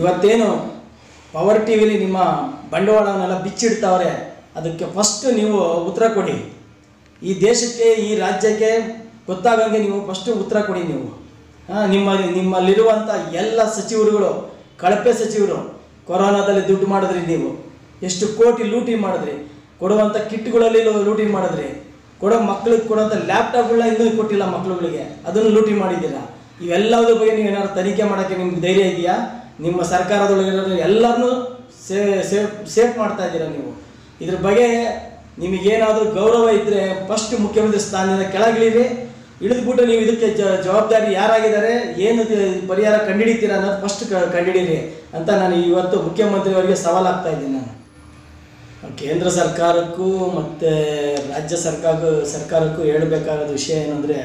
ಇವತ್ತೇನು power T ವಿಲಿ ನಿಮ್ಮ ಬಂಡವಾಳವನ್ನೆಲ್ಲ ಬಿಚ್ಚಿಡ್ತಾವ್ರೆ, ಅದಕ್ಕೆ ಫಸ್ಟ್ ನೀವು ಉತ್ತರ ಕೊಡಿ. ಈ ದೇಶಕ್ಕೆ, ಈ ರಾಜ್ಯಕ್ಕೆ ಗೊತ್ತಾಗಂಗೆ ನೀವು ಫಸ್ಟು ಉತ್ತರ ಕೊಡಿ ನೀವು. ನಿಮ್ಮ ನಿಮ್ಮಲ್ಲಿರುವಂಥ ಎಲ್ಲ ಸಚಿವರುಗಳು, ಕಳಪೆ ಸಚಿವರು, ಕೊರೋನಾದಲ್ಲಿ ದುಡ್ಡು ಮಾಡಿದ್ರಿ ನೀವು. ಎಷ್ಟು ಕೋಟಿ ಲೂಟಿ ಮಾಡಿದ್ರಿ. ಕೊಡುವಂಥ ಕಿಟ್ಗಳಲ್ಲಿ ಲೂಟಿ ಮಾಡಿದ್ರಿ. ಕೊಡೋ ಮಕ್ಳಿಗೆ ಕೊಡೋಂಥ ಲ್ಯಾಪ್ಟಾಪ್ಗಳನ್ನ ಇನ್ನೂ ಕೊಟ್ಟಿಲ್ಲ ಮಕ್ಳುಗಳಿಗೆ. ಅದನ್ನು ಲೂಟಿ ಮಾಡಿದ್ದೀರಾ. ಇವೆಲ್ಲದ್ರ ಬಗ್ಗೆ ನೀವು ಏನಾದ್ರು ತನಿಖೆ ಮಾಡೋಕ್ಕೆ ನಿಮ್ಗೆ ಧೈರ್ಯ ಇದೆಯಾ? ನಿಮ್ಮ ಸರ್ಕಾರದೊಳಗಿರೋ ಎಲ್ಲರನ್ನೂ ಸೇ ಸೇಫ್ ಸೇಫ್ ಮಾಡ್ತಾ ಇದ್ದೀರಾ ನೀವು? ಇದ್ರ ಬಗ್ಗೆ ನಿಮಗೇನಾದರೂ ಗೌರವ ಇದ್ದರೆ ಫಸ್ಟ್ ಮುಖ್ಯಮಂತ್ರಿ ಸ್ಥಾನದಿಂದ ಕೆಳಗಿಳಿರಿ. ಇಳಿದ್ಬಿಟ್ಟು ನೀವು ಇದಕ್ಕೆ ಜವಾಬ್ದಾರಿ ಯಾರಾಗಿದ್ದಾರೆ, ಏನು ಪರಿಹಾರ ಕಂಡುಹಿಡಿತೀರಾ ಅನ್ನೋದು ಫಸ್ಟ್ ಕಂಡುಹಿಡೀರಿ ಅಂತ ನಾನು ಇವತ್ತು ಮುಖ್ಯಮಂತ್ರಿಯವರಿಗೆ ಸವಾಲಾಗ್ತಾ ಇದ್ದೀನಿ ನಾನು. ಕೇಂದ್ರ ಸರ್ಕಾರಕ್ಕೂ ಮತ್ತು ರಾಜ್ಯ ಸರ್ಕಾರ ಸರ್ಕಾರಕ್ಕೂ ಹೇಳಬೇಕಾದ ವಿಷಯ ಏನಂದರೆ,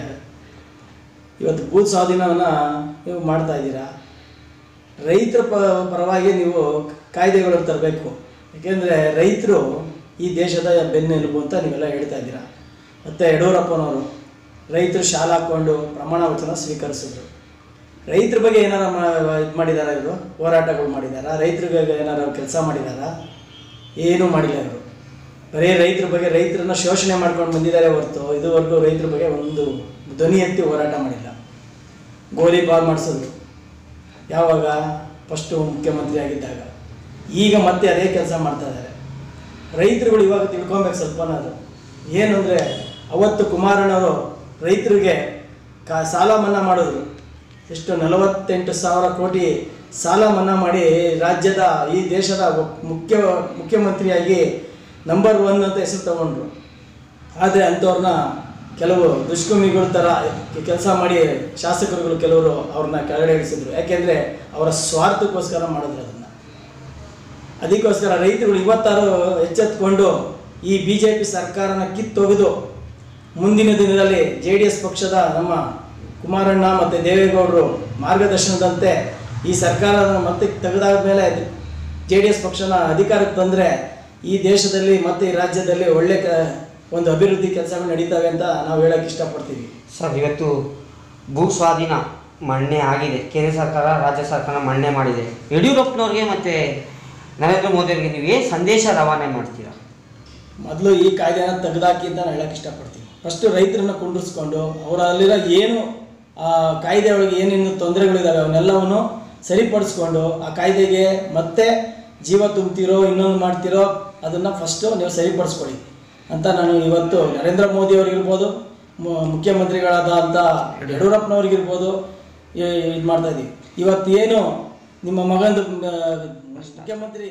ಇವತ್ತು ಭೂ ಸ್ವಾಧೀನವನ್ನು ನೀವು ಮಾಡ್ತಾ ಇದ್ದೀರಾ? ರೈತರ ಪರವಾಗಿ ನೀವು ಕಾಯ್ದೆಗಳನ್ನು ತರಬೇಕು. ಏಕೆಂದರೆ ರೈತರು ಈ ದೇಶದ ಬೆನ್ನೆಲುಬು ಅಂತ ನೀವೆಲ್ಲ ಹೇಳ್ತಾ ಇದ್ದೀರಾ. ಮತ್ತು ಯಡಿಯೂರಪ್ಪನವರು ರೈತರು ಶಾಲ ಹಾಕ್ಕೊಂಡು ಪ್ರಮಾಣ ವಚನ ಸ್ವೀಕರಿಸಿದ್ರು. ರೈತರ ಬಗ್ಗೆ ಏನಾರ ಇದು ಮಾಡಿದಾರ ಇವರು? ಹೋರಾಟಗಳು ಮಾಡಿದಾರ? ಬಗ್ಗೆ ಏನಾರ ಕೆಲಸ ಮಾಡಿದಾರ? ಏನೂ ಮಾಡಿಲ್ಲ ಇವರು. ಬರೀ ರೈತರ ಬಗ್ಗೆ, ರೈತರನ್ನ ಶೋಷಣೆ ಮಾಡ್ಕೊಂಡು ಬಂದಿದ್ದಾರೆ ಹೊರತು ಇದುವರೆಗೂ ರೈತರ ಬಗ್ಗೆ ಒಂದು ಧ್ವನಿ ಎತ್ತಿ ಹೋರಾಟ ಮಾಡಿಲ್ಲ. ಗೋಲಿ ಬಾಲ್ ಮಾಡಿಸಿದ್ರು. ಯಾವಾಗ? ಫಸ್ಟು ಮುಖ್ಯಮಂತ್ರಿ ಆಗಿದ್ದಾಗ ಈಗ ಮತ್ತೆ ಅದೇ ಕೆಲಸ ಮಾಡ್ತಾ ಇದ್ದಾರೆ. ರೈತರುಗಳು ಇವಾಗ ತಿಳ್ಕೊಬೇಕು ಸ್ವಲ್ಪನಾದ್ರು ಏನು ಅಂದರೆ ಅವತ್ತು ಕುಮಾರಣ್ಣವರು ರೈತರಿಗೆ ಕಾ ಸಾಲ ಮನ್ನಾ ಮಾಡಿದ್ರು. ಎಷ್ಟು? ನಲವತ್ತೆಂಟು ಸಾವಿರ ಕೋಟಿ ಸಾಲ ಮನ್ನಾ ಮಾಡಿ ರಾಜ್ಯದ, ಈ ದೇಶದ ಮುಖ್ಯ, ಮುಖ್ಯಮಂತ್ರಿಯಾಗಿ ನಂಬರ್ ಒನ್ ಅಂತ ಹೆಸರು ತಗೊಂಡ್ರು. ಆದರೆ ಅಂಥವ್ರನ್ನ ಕೆಲವು ದುಷ್ಕರ್ಮಿಗಳ ಥರ ಕೆಲಸ ಮಾಡಿ ಶಾಸಕರುಗಳು ಕೆಲವರು ಅವ್ರನ್ನ ಕೆಳಗಡೆ ಇಳಿಸಿದ್ರು ಯಾಕೆಂದರೆ ಅವರ ಸ್ವಾರ್ಥಕ್ಕೋಸ್ಕರ ಮಾಡಿದ್ರು ಅದನ್ನು. ಅದಕ್ಕೋಸ್ಕರ ರೈತರುಗಳು ಇವತ್ತಾರು ಎಚ್ಚೆತ್ಕೊಂಡು ಈ ಬಿ ಜೆ ಪಿ ಸರ್ಕಾರನ ಕಿತ್ತೊಗೆದು ಮುಂದಿನ ದಿನದಲ್ಲಿ ಜೆ ಡಿ ಎಸ್ ಪಕ್ಷದ ನಮ್ಮ ಕುಮಾರಣ್ಣ ಮತ್ತು ದೇವೇಗೌಡರು ಮಾರ್ಗದರ್ಶನದಂತೆ ಈ ಸರ್ಕಾರವನ್ನು ಮತ್ತೆ ತೆಗೆದಾದ ಮೇಲೆ ಜೆ ಡಿ ಎಸ್ ಪಕ್ಷನ ಅಧಿಕಾರಕ್ಕೆ ಬಂದರೆ ಈ ದೇಶದಲ್ಲಿ ಮತ್ತು ಈ ರಾಜ್ಯದಲ್ಲಿ ಒಳ್ಳೆ ಕ ಒಂದು ಅಭಿವೃದ್ಧಿ ಕೆಲಸಗಳು ನಡೀತವೆ ಅಂತ ನಾವು ಹೇಳಕ್ಕೆ ಇಷ್ಟಪಡ್ತೀವಿ. ಸರ್ ಇವತ್ತು ಭೂ ಸ್ವಾಧೀನ ಮಣ್ಣೆ ಆಗಿದೆ. ಕೇಂದ್ರ ಸರ್ಕಾರ ರಾಜ್ಯ ಸರ್ಕಾರ ಮಣ್ಣೆ ಮಾಡಿದೆ. ಯಡಿಯೂರಪ್ಪನವ್ರಿಗೆ ಮತ್ತೆ ನರೇಂದ್ರ ಮೋದಿ ಅವರಿಗೆ ನೀವು ಏನು ಸಂದೇಶ ರವಾನೆ ಮಾಡ್ತೀರಾ? ಮೊದಲು ಈ ಕಾಯ್ದೆನ ತೆಗೆದಾಕಿ ಅಂತ ನಾನು ಹೇಳಕ್ಕೆ ಇಷ್ಟಪಡ್ತೀನಿ ಫಸ್ಟು ರೈತರನ್ನ ಕುಂಡಿಸ್ಕೊಂಡು ಅವರಲ್ಲಿರೋ ಏನು ಆ ಕಾಯ್ದೆ ಒಳಗೆ ಏನೇನು ತೊಂದರೆಗಳಿದ್ದಾವೆ ಅವನ್ನೆಲ್ಲವನ್ನು ಸರಿಪಡಿಸ್ಕೊಂಡು ಆ ಕಾಯ್ದೆಗೆ ಮತ್ತೆ ಜೀವ ತುಂಬ್ತಿರೋ ಇನ್ನೊಂದು ಮಾಡ್ತಿರೋ ಅದನ್ನು ಫಸ್ಟು ನೀವು ಸರಿಪಡಿಸ್ಕೊಳ್ಳಿ. ಅಂತ ನಾನು ಇವತ್ತು ನರೇಂದ್ರ ಮೋದಿ ಅವರಿಗಿರ್ಬೋದು ಮು- ಮುಖ್ಯಮಂತ್ರಿಗಳಾದ ಅಂತ ಯಡಿಯೂರಪ್ಪನವ್ರಿಗಿರ್ಬೋದು ಇದು ಮಾಡ್ತಾ ಇದ್ದೀವಿ ಏನು ನಿಮ್ಮ ಮಗಂದು ಮುಖ್ಯಮಂತ್ರಿ